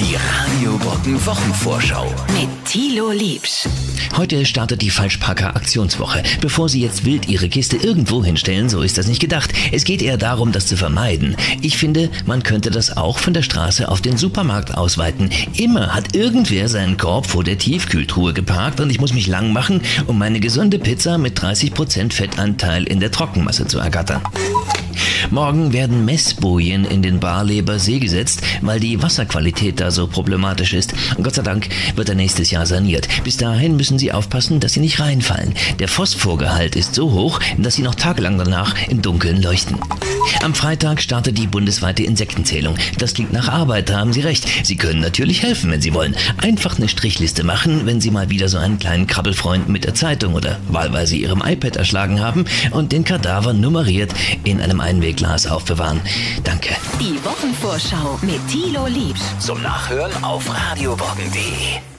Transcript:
Die Radio Brocken Wochenvorschau. Mit Thilo Liebsch. Heute startet die Falschparker Aktionswoche. Bevor Sie jetzt wild Ihre Kiste irgendwo hinstellen, so ist das nicht gedacht. Es geht eher darum, das zu vermeiden. Ich finde, man könnte das auch von der Straße auf den Supermarkt ausweiten. Immer hat irgendwer seinen Korb vor der Tiefkühltruhe geparkt und ich muss mich lang machen, um meine gesunde Pizza mit 30% Fettanteil in der Trockenmasse zu ergattern. Morgen werden Messbojen in den Barleber See gesetzt, weil die Wasserqualität da so problematisch ist. Gott sei Dank wird er nächstes Jahr saniert. Bis dahin müssen Sie aufpassen, dass Sie nicht reinfallen. Der Phosphorgehalt ist so hoch, dass Sie noch tagelang danach im Dunkeln leuchten. Am Freitag startet die bundesweite Insektenzählung. Das klingt nach Arbeit, da haben Sie recht. Sie können natürlich helfen, wenn Sie wollen. Einfach eine Strichliste machen, wenn Sie mal wieder so einen kleinen Krabbelfreund mit der Zeitung oder wahlweise Ihrem iPad erschlagen haben und den Kadaver nummeriert in einem Einwegglas aufbewahren. Danke. Die Wochenvorschau mit Thilo Liebsch. Zum Nachhören auf radiobrocken.de.